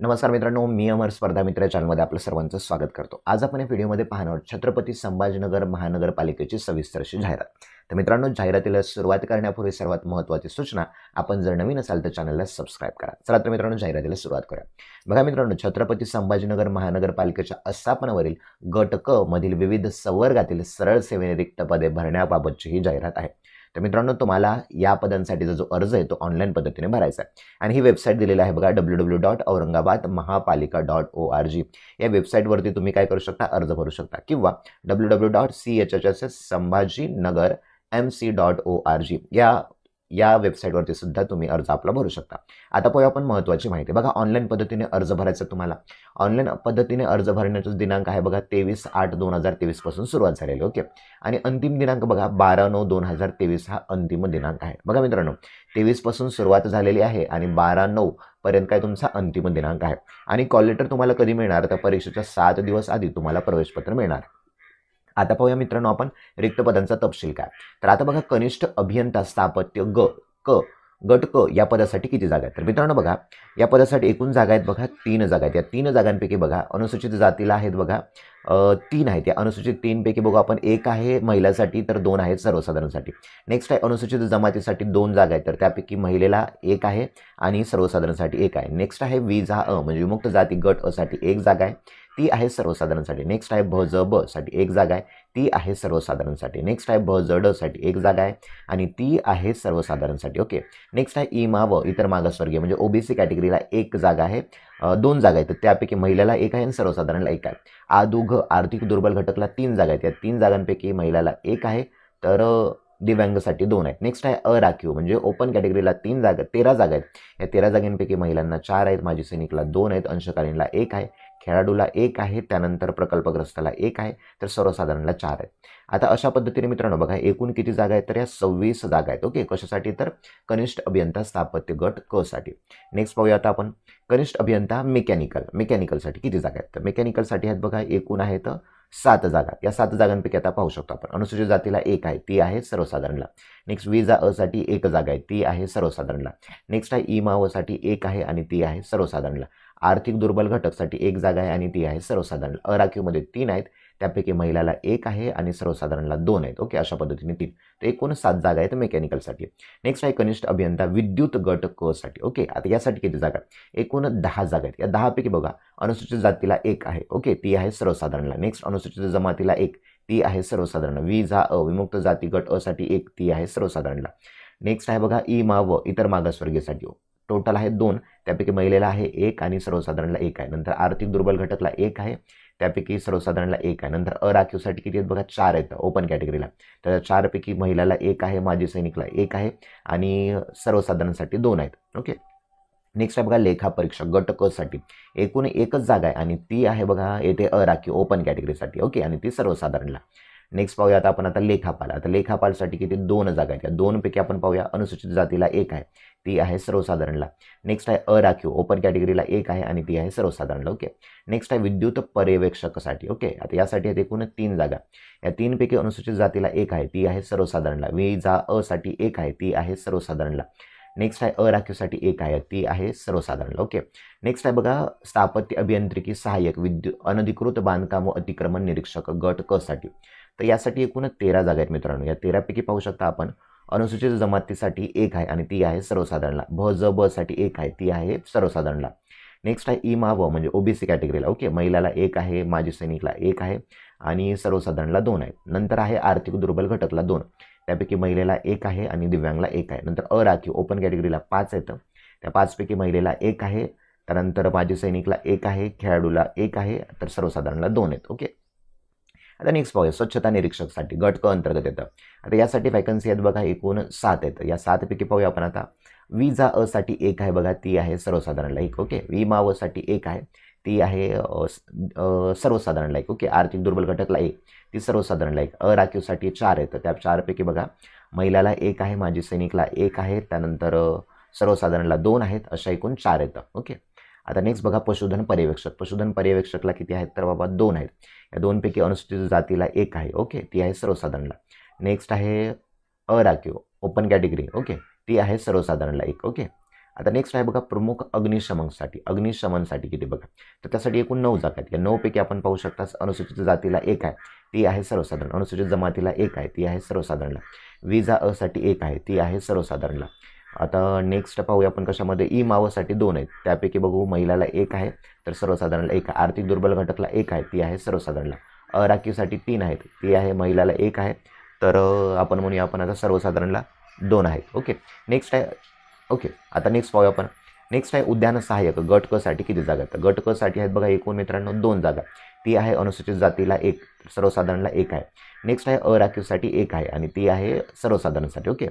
नमस्कार मित्रांनो मी अमर स्पर्धा मित्र चॅनलमध्ये आपलं सर्वांचं स्वागत करतो. आज आपण या व्हिडिओमध्ये पाहणार आहोत छत्रपती संभाजीनगर महानगरपालिकेची सविस्तरशी जाहिरात. तर मित्रांनो जाहिरातीला सुरुवात करण्यापूर्वी सर्वात महत्त्वाची सूचना आपण जर नवीन असाल तर चॅनलला सबस्क्राईब करा. चला तर मित्रांनो जाहिरातीला सुरुवात करा बघा मित्रांनो छत्रपती संभाजीनगर महानगरपालिकेच्या आस्थापनावरील गट क मधील विविध संवर्गातील सरळ सेवेने रिक्त पदे भरण्याबाबतची ही जाहिरात आहे. तर मित्रांनो तुम्हाला या पदांसाठीचा जो अर्ज आहे तो ऑनलाईन पद्धतीने भरायचा आहे. आणि ही वेबसाईट दिलेली आहे बघा डब्ल्यू डब्ल्यू डॉट औरंगाबाद महापालिका डॉट ओ आर जी या वेबसाईटवरती तुम्ही काय करू शकता? अर्ज भरू शकता. किंवा W W dot C H H S S Sambhajinagar M C dot O R G या या वेबसाईटवरती सुद्धा तुम्ही अर्ज आपला भरू शकता. आता पाहूया आपण महत्त्वाची माहिती. बघा ऑनलाईन पद्धतीने अर्ज भरायचा तुम्हाला. ऑनलाईन पद्धतीने अर्ज भरण्याचा दिनांक आहे बघा तेवीस आठ दोन हजार तेवीसपासून सुरुवात झालेली ओके आणि अंतिम दिनांक बघा बारा नऊ दोन हजार तेवीस हा अंतिम दिनांक आहे. बघा मित्रांनो तेवीसपासून सुरुवात झालेली आहे आणि बारा नऊ पर्यंत काय तुमचा अंतिम दिनांक आहे. आणि कॉल लेटर तुम्हाला कधी मिळणार? तर परीक्षेच्या सात दिवस आधी तुम्हाला प्रवेशपत्र मिळणार. आता पाहूया मित्रांनो आपण रिक्त पदांचा तपशील काय. तर आता बघा कनिष्ठ अभियंता स्थापत्य ग क गट क या पदासाठी किती जागा आहेत? तर मित्रांनो बघा या पदासाठी एकूण जागा आहेत बघा तीन जागा आहेत. या तीन जागांपैकी बघा अनुसूचित जातीला आहेत बघा तीन आहेत. या अनुसूचित तीनपैकी बघू आपण एक आहे महिलासाठी तर दोन आहेत सर्वसाधारणसाठी. नेक्स्ट आहे अनुसूचित जमातीसाठी दोन जागा आहेत तर त्यापैकी महिलेला एक आहे आणि सर्वसाधारणसाठी एक आहे. नेक्स्ट आहे विजा अ म्हणजे विमुक्त जाती गट असाठी एक जागा आहे. ती आहे सर्वसाधारणसाठी. नेक्स्ट आहे भ ज ब साठी एक जागा आहे. ती आहे सर्वसाधारणसाठी. नेक्स्ट आहे भ ज ड साठी एक जागा आहे. आणि ती आहे सर्वसाधारणसाठी. ओके नेक्स्ट आहे ई मा व इतर मागासवर्गीय. म्हणजे ओबीसी कॅटेगरीला एक जागा आहे. दोन जागा आहेत. त्यापैकी महिलेला एक आहे आणि सर्वसाधारणला एक आहे. आदुघ आर्थिक दुर्बल घटकला तीन जागा आहेत. या तीन जागांपैकी महिलाला एक आहे. तर दिव्यांगसाठी दोन आहेत. नेक्स्ट आहे अराखीव म्हणजे ओपन कॅटेगरीला तीन जागा तेरा जागा आहेत. या तेरा जागांपैकी महिलांना चार आहेत. माजी सैनिकला दोन आहेत. अंशकालीनला एक आहे. खेळाडूला एक आहे त्यानंतर प्रकल्पग्रस्ताला एक आहे तर सर्वसाधारणला चार आहेत. आता अशा पद्धतीने मित्रांनो बघा एकूण किती जागा आहेत तर या सव्वीस जागा आहेत. ओके कशासाठी? तर कनिष्ठ अभियंता स्थापत्य गट क साठी. नेक्स्ट पाहूया आता आपण. कनिष्ठ अभियंता मेकॅनिकल मेकॅनिकलसाठी किती जागा आहेत? तर मेकॅनिकलसाठी आहेत बघा एकूण आहेत सात जागा. या सात जागांपैकी आता पाहू शकतो आपण. अनुसूचित जातीला एक आहे ती आहे सर्वसाधारणला. नेक्स्ट विजा असाठी एक जागा आहे ती आहे सर्वसाधारणला. नेक्स्ट आहे इमावसाठी एक आहे आणि ती आहे सर्वसाधारणला. आर्थिक दुर्बल घटकसाठी एक जागा आहे आणि ती आहे सर्वसाधारण अराखीवमध्ये तीन आहेत त्यापैकी महिलाला एक आहे आणि सर्वसाधारणला दोन आहेत. ओके अशा पद्धतीने तीन. तर एकूण सात जागा आहेत मेकॅनिकलसाठी. नेक्स्ट आहे कनिष्ठ अभियंता विद्युत गट क साठी. ओके आता यासाठी किती जागा एकूण दहा जागा आहेत. या दहापैकी बघा अनुसूचित जातीला एक आहे. ओके ती आहे सर्वसाधारणला. नेक्स्ट अनुसूचित जमातीला एक. ती आहे सर्वसाधारण विजा अ विमुक्त जाती गट अ साठी एक. ती आहे सर्वसाधारणला. नेक्स्ट आहे बघा ई मा व इतर मागासवर्गीयसाठी. टोटल आहे दोन. त्यापैकी महिलेला आहे एक आणि सर्वसाधारणला एक आहे. नंतर आर्थिक दुर्बल घटकला एक आहे. त्यापैकी सर्वसाधारणला एक आहे. नंतर अराखीवसाठी किती आहेत बघा? चार आहेत ओपन कॅटेगरीला तर चारपैकी महिलाला एक आहे माजी सैनिकला एक आहे आणि सर्वसाधारणसाठी दोन आहेत. ओके नेक्स्ट आहे बघा लेखा परीक्षा गट क साठी. एकूण एकच जागा आहे आणि ती आहे बघा येथे अराखीव ओपन कॅटेगरीसाठी ओके आणि ती सर्वसाधारणला. नेक्स्ट पाहूया आता आपण आता लेखापाल. आता लेखापालसाठी किती? दोन जागा आहेत. या दोनपैकी आपण पाहूया अनुसूचित जातीला एक आहे. ती आहे सर्वसाधारणला. नेक्स्ट आहे अराखीव. ओपन कॅटेगरीला एक आहे आणि ती आहे सर्वसाधारणला. ओके नेक्स्ट आहे विद्युत पर्यवेक्षकासाठी. ओके आता यासाठी आहेत एकूण तीन जागा. या तीनपैकी अनुसूचित जातीला एक आहे. ती आहे सर्वसाधारणला. विजा असाठी एक आहे. ती आहे सर्वसाधारणला. नेक्स्ट आहे अराखीवसाठी एक आहे. ती आहे सर्वसाधारणला. ओके नेक्स्ट आहे बघा स्थापत्य अभियांत्रिकी सहाय्यक विद्युत अनधिकृत बांधकाम व अतिक्रमण निरीक्षक गट क साठी तर यासाठी एकूण तेरा जागा आहेत मित्रांनो. या तेरापैकी पाहू शकता आपण अनुसूचित जमातीसाठी एक आहे आणि ती आहे सर्वसाधारणला. भ ज ब साठी एक आहे ती आहे सर्वसाधारणला. नेक्स्ट आहे ई मा म्हणजे ओबीसी कॅटेगरीला ओके महिलाला एक आहे माजी सैनिकला एक आहे आणि सर्वसाधारणला दोन आहेत. नंतर आहे आर्थिक दुर्बल घटकला दोन. त्यापैकी महिलेला एक आहे आणि दिव्यांगला एक आहे. नंतर अराखीव ओपन कॅटेगरीला पाच आहेत. त्या पाचपैकी महिलेला एक आहे त्यानंतर माजी सैनिकला एक आहे खेळाडूला एक आहे तर सर्वसाधारणला दोन आहेत. ओके आता नेक्स्ट पाहूया स्वच्छता निरीक्षकसाठी गट क अंतर्गत येतं. आता यासाठी वॅकन्सी आहेत बघा एकूण सात आहेत. या सातपैकी पाहूया आपण आता. विजा असाठी एक आहे बघा ती आहे सर्वसाधारण लाईक ओके विमा वसाठी एक आहे ती आहे सर्वसाधारण लाईक ओके आर्थिक दुर्बल घटकला एक ती सर्वसाधारणला अ अराखीवसाठी चार आहेत. त्या चारपैकी बघा महिलाला एक आहे माजी सैनिकला एक आहे त्यानंतर सर्वसाधारणला दोन आहेत अशा एकूण चार येतं ओके आता नेक्स्ट बघा पशुधन पर्यवेक्षक. पशुधन पर्यवेक्षकला किती आहेत? तर बाबा दोन आहेत. या दोनपैकी अनुसूचित जातीला एक आहे ओके ती आहे सर्वसाधारणला. नेक्स्ट आहे अराखीव ओपन कॅटेगरी ओके ती आहे सर्वसाधारणला एक ओके आता नेक्स्ट आहे बघा प्रमुख अग्निशमनसाठी. अग्निशमनसाठी किती बघा? तर त्यासाठी एकूण नऊ जागा आहेत. या नऊपैकी आपण पाहू शकता अनुसूचित जातीला एक आहे. ती आहे सर्वसाधारण. अनुसूचित जमातीला एक आहे. ती आहे सर्वसाधारणला. विजा असाठी एक आहे. ती आहे सर्वसाधारणला. आता नेक्स्ट पाहूया आपण कशामध्ये. ई मावसाठी दोन आहेत. त्यापैकी बघू महिलाला एक आहे तर सर्वसाधारणला एक. आहे आर्थिक दुर्बल घटकला एक आहे ती आहे सर्वसाधारणला. अराखीवसाठी तीन आहेत. ती आहे महिलाला एक आहे. तर आपण म्हणूया आपण आता सर्वसाधारणला दोन आहेत. ओके. नेक्स्ट आहे ओके. आता नेक्स्ट पाहूया आपण. नेक्स्ट आहे उद्यान सहाय्यक गट कसाठी किती जागा आहेत? गट कसाठी आहेत बघा एकूण मित्रांनो दोन जागा. ती आहे अनुसूचित जातीला एक सर्वसाधारणला एक आहे. नेक्स्ट आहे अराखीवसाठी एक आहे आणि ती आहे सर्वसाधारणसाठी. ओके.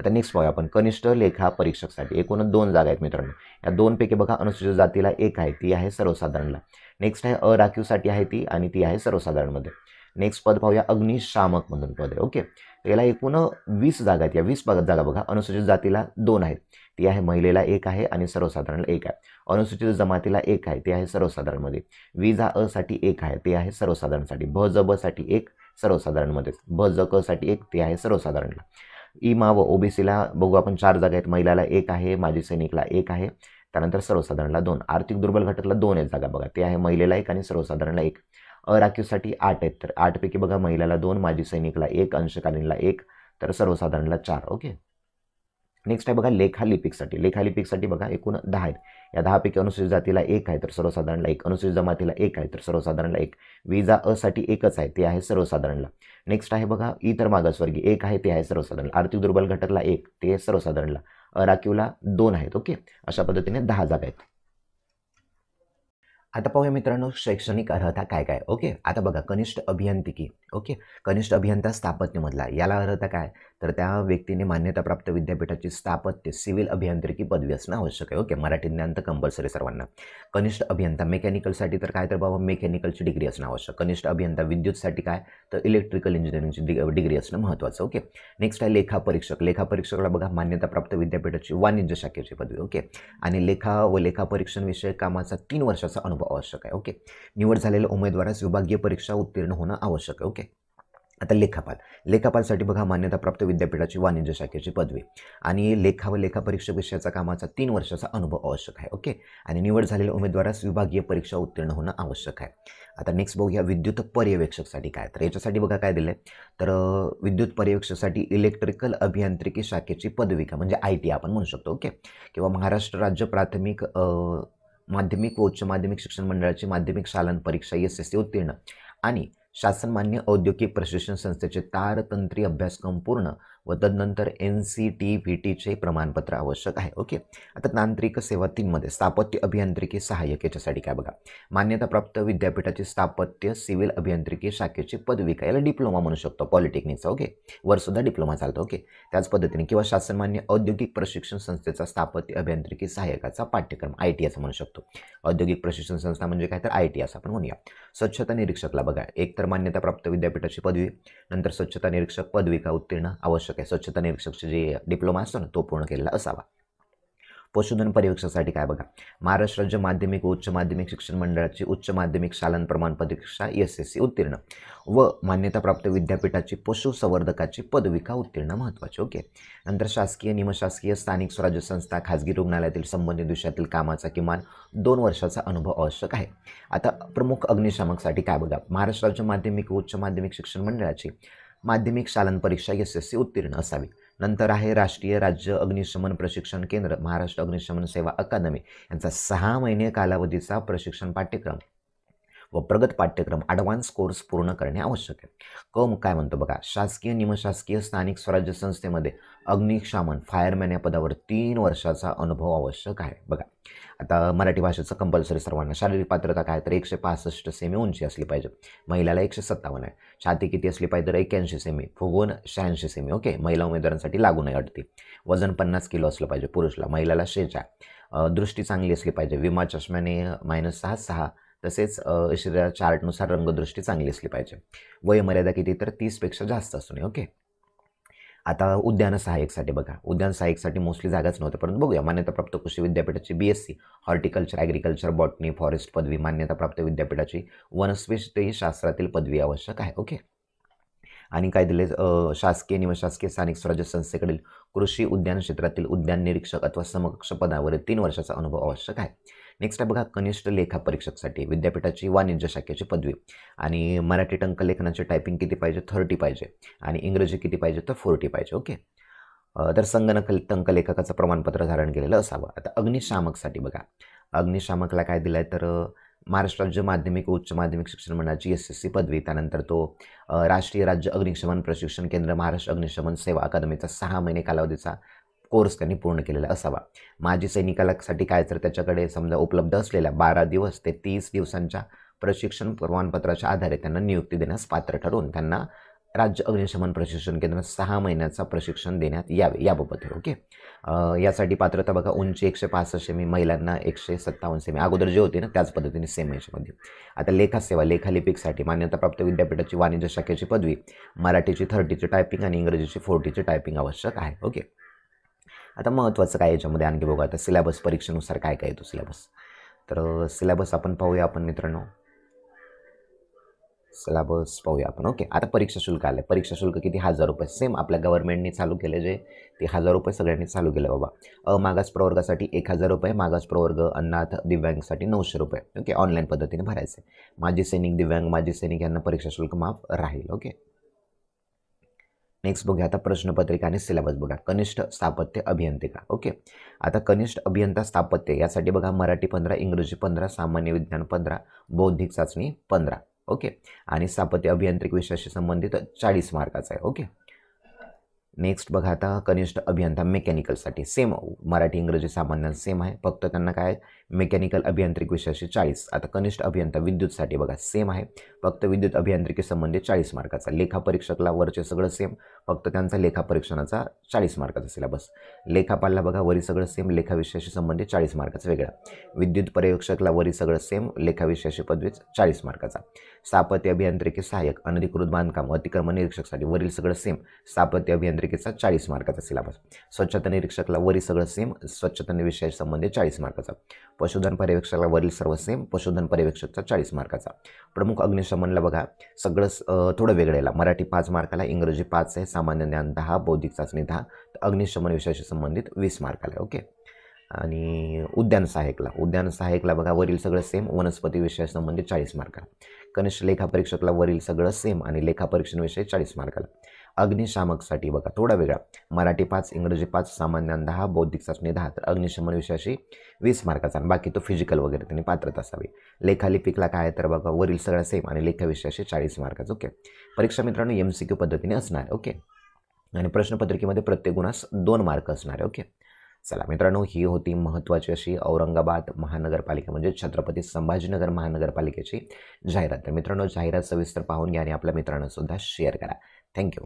आता नेक्स्ट पाहूया आपण. कनिष्ठ लेखा परीक्षकसाठी एकूण दोन जागा आहेत मित्रांनो. या दोनपैकी बघा अनुसूचित जातीला एक आहे ती आहे सर्वसाधारणला. नेक्स्ट आहे अराखीवसाठी आहे ती आणि ती आहे सर्वसाधारणमध्ये. नेक्स्ट पद पाहूया अग्निशामक म्हणून पद आहे ओके? याला एकूण वीस जागा आहेत. या वीस जागा बघा अनुसूचित जातीला दोन आहेत. ती आहे महिलेला एक आहे आणि सर्वसाधारणला एक आहे. अनुसूचित जमातीला एक आहे ती आहे सर्वसाधारणमध्ये. विजा असाठी एक आहे ते आहे सर्वसाधारणसाठी. भ ज बसाठी एक सर्वसाधारणमध्ये. भ ज क साठी एक ते आहे सर्वसाधारणला. इमा व ओबीसीला बघू आपण चार जागा आहेत. महिलाला एक आहे माजी सैनिकला एक आहे. त्यानंतर सर्वसाधारणला दोन. आर्थिक दुर्बल घटकला दोन आहेत जागा बघा. ते आहे महिलेला एक आणि सर्वसाधारणला एक. अराखीवसाठी आठ आहेत. तर आठपैकी बघा महिलाला दोन माजी सैनिकला एक अंशकालीनला एक तर सर्वसाधारणला चार. ओके? नेक्स्ट आहे बघा लेखालिपिकसाठी. लेखालिपिकसाठी बघा एकूण दहा आहेत. या दहापैकी अनुसूचित जातीला एक आहे तर सर्वसाधारणला एक. अनुसूचित जमातीला एक आहे तर सर्वसाधारणला एक. विजा असाठी एकच आहे ते आहे सर्वसाधारणला. नेक्स्ट आहे बघा इतर मागासवर्गीय. एक आहे ते आहे सर्वसाधारण आर्थिक दुर्बल घटकला एक ते सर्वसाधारणला. राखीवला दोन आहेत ओके? अशा पद्धतीने दहा जागा आहेत. आता पाहूया मित्रांनो शैक्षणिक अर्हता काय काय? ओके? आता बघा कनिष्ठ अभियांत्रिकी ओके? कनिष्ठ अभियंता स्थापत्यमधला याला अर्हता काय? तर त्या व्यक्तीने मान्यताप्राप्त विद्यापीठाची स्थापत्य सिव्हिल अभियांत्रिकी पदवी असणं आवश्यक आहे. ओके मराठी ज्ञान तर कंपल्सरी सर्वांना. कनिष्ठ अभियंता मेकॅनिकलसाठी तर काय तर बाबा मेकॅनिकलची डिग्री असणं आवश्यक. कनिष्ठ अभियंता विद्युतसाठी काय तर इलेक्ट्रिकल इंजिनिअरिंगची डिग्री असणं महत्त्वाचं. ओके नेक्स्ट आहे लेखापरीक्षक लेखापरीक्षकाला बघा मान्यताप्राप्त विद्यापीठाची वाणिज्य शाखेची पदवी. ओके आणि लेखा व लेखापरीक्षणविषयक कामाचा तीन वर्षाचा अनुभव आवश्यक आहे. ओके निवड झालेल्या उमेदवारास विभागीय परीक्षा उत्तीर्ण होणं आवश्यक आहे. ओके आता लेखापाल. लेखापालसाठी बघा मान्यताप्राप्त विद्यापीठाची वाणिज्य शाखेची पदवी. आणि लेखा व लेखा परीक्षा विषयाचा कामाचा तीन वर्षाचा अनुभव आवश्यक आहे ओके? आणि निवड झालेल्या उमेदवारास विभागीय परीक्षा उत्तीर्ण होणं आवश्यक आहे. आता नेक्स्ट बघूया विद्युत पर्यवेक्षकसाठी काय? तर याच्यासाठी बघा काय दिलं आहे तर विद्युत पर्यवेक्षकसाठी इलेक्ट्रिकल अभियांत्रिकी शाखेची पदविका म्हणजे आय टी आपण म्हणू शकतो ओके? किंवा महाराष्ट्र राज्य प्राथमिक माध्यमिक व उच्च माध्यमिक शिक्षण मंडळाची माध्यमिक शालांत परीक्षा एस एस सी उत्तीर्ण. आणि शासनमान्य औद्योगिक प्रशिक्षण संस्थेचे तारतंत्री अभ्यासक्रम पूर्ण व तदनंतर एन सी टी व्ही टीचे प्रमाणपत्र आवश्यक आहे ओके? आता तांत्रिक सेवा तीनमध्ये स्थापत्य अभियांत्रिकी सहाय्यक याच्यासाठी काय बघा? मान्यताप्राप्त विद्यापीठाची स्थापत्य सिव्हिल अभियांत्रिकी शाखेची पदविका याला डिप्लोमा म्हणू शकतो पॉलिटेक्निकचा ओके? वरसुद्धा डिप्लोमा चालतो ओके? त्याच पद्धतीने किंवा शासनमान्य औद्योगिक प्रशिक्षण संस्थेचा स्थापत्य अभियांत्रिकी सहाय्यकाचा पाठ्यक्रम आय टी असं म्हणू शकतो. औद्योगिक प्रशिक्षण संस्था म्हणजे काय? तर आय टी असं आपण म्हणूया. स्वच्छता निरीक्षकला बघा. एक तर मान्यताप्राप्त विद्यापीठाची पदवी नंतर स्वच्छता निरीक्षक पदविका उत्तीर्ण आवश्यक आहे स्वच्छता निरीक्षकचे जे डिप्लोमा असतो ना तो पूर्ण केलेला असावा. पशुधन पर्यवेक्षकासाठी काय बघा महाराष्ट्र राज्य माध्यमिक व उच्च माध्यमिक शिक्षण मंडळाची उच्च माध्यमिक शालन प्रमाण परीक्षा एस एस सी उत्तीर्ण व मान्यताप्राप्त विद्यापीठाची पशुसंवर्धकाची पदविका उत्तीर्ण महत्त्वाची ओके. नंतर शासकीय निमशासकीय स्थानिक स्वराज्य संस्था खाजगी रुग्णालयातील संबंधित विषयातील कामाचा किमान दोन वर्षाचा अनुभव आवश्यक आहे. आता प्रमुख अग्निशामकसाठी काय बघा महाराष्ट्र राज्य माध्यमिक व उच्च माध्यमिक शिक्षण मंडळाची माध्यमिक शालन परीक्षा एस एस सी उत्तीर्ण असावी. नंतर आहे राष्ट्रीय राज्य अग्निशमन प्रशिक्षण केंद्र महाराष्ट्र अग्निशमन सेवा अकादमी. यांचा सहा महिने कालावधीचा प्रशिक्षण पाठ्यक्रम. व प्रगत पाठ्यक्रम ॲडव्हान्स कोर्स पूर्ण करणे आवश्यक आहे. कम काय म्हणतो बघा शासकीय निमशासकीय स्थानिक स्वराज्य संस्थेमध्ये अग्निशामन फायरमॅन या पदावर तीन वर्षाचा अनुभव आवश्यक आहे. बघा आता मराठी भाषेचं कंपल्सरी सर्वांना शारीरिक पात्रता काय तर एकशे पासष्ट सेमी उंची असली पाहिजे. महिलाला एकशे सत्तावन्न आहे. छाती किती असली पाहिजे? तर एक्याऐंशी सेमी फुगवून शहाऐंशी सेमी. ओके महिला उमेदवारांसाठी लागू नाही अटती वजन पन्नास किलो असलं पाहिजे पुरुषला महिलाला शेचा दृष्टी चांगली असली पाहिजे. विमा चष्म्याने मायनस सहा सहा तसेच शरीरा चार्टनुसार रंगदृष्टी चांगली असली पाहिजे. वय मर्यादा किती तर तीसपेक्षा जास्त असू नये ओके? आता उद्यान सहाय्यकसाठी बघा. उद्यान सहाय्यकसाठी मोस्टली जागाच नव्हते परंतु बघूया. मान्यताप्राप्त कृषी विद्यापीठाची B S C horticulture agriculture botany forest पदवी मान्यताप्राप्त विद्यापीठाची वनस्पती शास्त्रातील पदवी आवश्यक आहे ओके? आणि काय दिले शासकीय निमशासकीय स्थानिक स्वराज्य संस्थेकडील कृषी उद्यान क्षेत्रातील उद्यान निरीक्षक अथवा समकक्ष पदावरील तीन वर्षाचा अनुभव आवश्यक आहे. नेक्स्ट आहे बघा कनिष्ठ लेखा परीक्षकसाठी विद्यापीठाची वाणिज्य शाखेची पदवी. आणि मराठी टंकलेखनाचे टायपिंग किती पाहिजे? थर्टी पाहिजे. आणि इंग्रजी किती पाहिजे? तर फोर्टी पाहिजे. ओके तर संगणक टंकलेखकाचं प्रमाणपत्र धारण केलेलं असावं. आता अग्निशामकसाठी बघा. अग्निशामकला काय दिलं आहे तर महाराष्ट्र राज्य माध्यमिक उच्च माध्यमिक शिक्षण मंडळाची एस एस सी पदवी. त्यानंतर तो राष्ट्रीय राज्य अग्निशमन प्रशिक्षण केंद्र महाराष्ट्र अग्निशमन सेवा अकादमीचा सहा महिने कालावधीचा कोर्स त्यांनी पूर्ण केलेला असावा. माजी सैनिकालासाठी काय तर त्याच्याकडे समजा उपलब्ध असलेल्या बारा दिवस ते तीस दिवसांच्या प्रशिक्षण प्रमाणपत्राच्या आधारे त्यांना नियुक्ती देण्यास पात्र ठरवून त्यांना राज्य अग्निशमन प्रशिक्षण केंद्रात सहा महिन्याचा प्रशिक्षण देण्यात यावे याबाबत आहे ओके? यासाठी पात्रता बघा उंची एकशे पासष्ट सेमी महिलांना एकशे सत्तावन्न सेमी अगोदर जे होते ना त्याच पद्धतीने सेम याच्यामध्ये आता लेखासेवा लेखालिपिकसाठी मान्यताप्राप्त विद्यापीठाची वाणिज्य शाखेची पदवी मराठीची थर्टीची टायपिंग आणि इंग्रजीची फोर्टीची टायपिंग आवश्यक आहे ओके? आता महत्त्वाचं काय याच्यामध्ये? आणखी बघू आता सिलेबस परीक्षेनुसार काय काय येतो सिलेबस तर सिलेबस आपण पाहूया आपण मित्रांनो. सिलेबस पाहूया आपण. ओके आता परीक्षा शुल्क आलं परीक्षा शुल्क किती? हजार रुपये. सेम आपल्या गव्हर्नमेंटने चालू केले जे ते हजार रुपये सगळ्यांनी चालू केलं बाबा. मागास प्रवर्गासाठी एक हजार रुपये मागास प्रवर्ग अनाथ दिव्यांगसाठी नऊशे रुपये. ओके ऑनलाईन पद्धतीने भरायचे माजी सैनिक दिव्यांग माजी सैनिक यांना परीक्षा शुल्क माफ राहील. ओके नेक्स्ट बघूया आता प्रश्नपत्रिका आणि सिलेबस बघा कनिष्ठ स्थापत्य अभियंतिका. ओके आता कनिष्ठ अभियंता स्थापत्य यासाठी बघा मराठी पंधरा इंग्रजी पंधरा सामान्य विज्ञान पंधरा बौद्धिक चाचणी पंधरा. ओके आणि स्थापत्य अभियांत्रिक विषयाशी संबंधित चाळीस मार्काचा आहे. ओके नेक्स्ट बघा आता कनिष्ठ अभियंता मेकॅनिकलसाठी सेम मराठी इंग्रजी सामान्य सेम आहे. फक्त त्यांना काय मेकॅनिकल अभियांत्रिकी विषयाशी चाळीस. आता कनिष्ठ अभियंता विद्युतसाठी बघा सेम आहे. फक्त विद्युत अभियांत्रिकी संबंधित चाळीस मार्काचा. लेखापरीक्षकला वरचे सगळं सेम फक्त त्यांचा लेखापरीक्षणाचा चाळीस मार्काचा सिलेबस लेखापालला बघा वरी सगळं सेम लेखाविषयाशी संबंधित चाळीस मार्काचा वेगळा. विद्युत पर्यवेक्षकला वरी सगळं सेम लेखाविषयाशी पदवीच चाळीस मार्काचा. स्थापत्य अभियांत्रिकी सहाय्यक अनधिकृत बांधकाम अतिक्रमण निरीक्षकसाठी वरील सगळं सेम स्थापत्य अभियांत्रिकीचा चाळीस मार्काचा सिलेबस स्वच्छता निरीक्षकला वरी सगळं सेम स्वच्छता विषयाशी संबंधित चाळीस मार्काचा. पशुधन पर्यवेक्षकाला वरील सर्व सेम पशुधन पर्यवेक्षकचा चाळीस मार्काचा. प्रमुख अग्निशमनला बघा सगळं थोडं वेगळेला. मराठी पाच मार्काला इंग्रजी पाच आहे सामान्य ज्ञान दहा बौद्धिक चाचणी दहा तर अग्निशमन विषयाशी संबंधित वीस मार्काला ओके? आणि उद्यान सहाय्यकला उद्यान सहाय्यकला बघा वरील सगळं सेम वनस्पती विषयाशी संबंधित चाळीस मार्काला. कनिष्ठ लेखापरीक्षकला वरील सगळं सेम आणि लेखापरीक्षण विषय चाळीस मार्काला. अग्निशामकसाठी बघा थोडा वेगळा. मराठी पाच इंग्रजी पाच सामान्यान दहा बौद्धिक चाचणी दहा तर अग्निशमन विषयाशी वीस मार्काचा आणि बाकी तो फिजिकल वगैरे त्यांनी पात्रता असावी. लेखालिपिकला काय आहे तर बघा वरील सगळं सेम आणि लेखा विषयाशी चाळीस मार्काचं ओके परीक्षा मित्रांनो एम सी क्यू पद्धतीने असणार ओके आणि प्रश्नपत्रिकेमध्ये प्रत्येक गुणास दोन मार्क असणार ओके चला मित्रांनो ही होती महत्त्वाची अशी औरंगाबाद महानगरपालिका म्हणजे छत्रपती संभाजीनगर महानगरपालिकेची जाहिरात. तर मित्रांनो जाहिरात सविस्तर पाहून घ्या आणि आपल्या मित्रांना सुद्धा शेअर करा. थँक्यू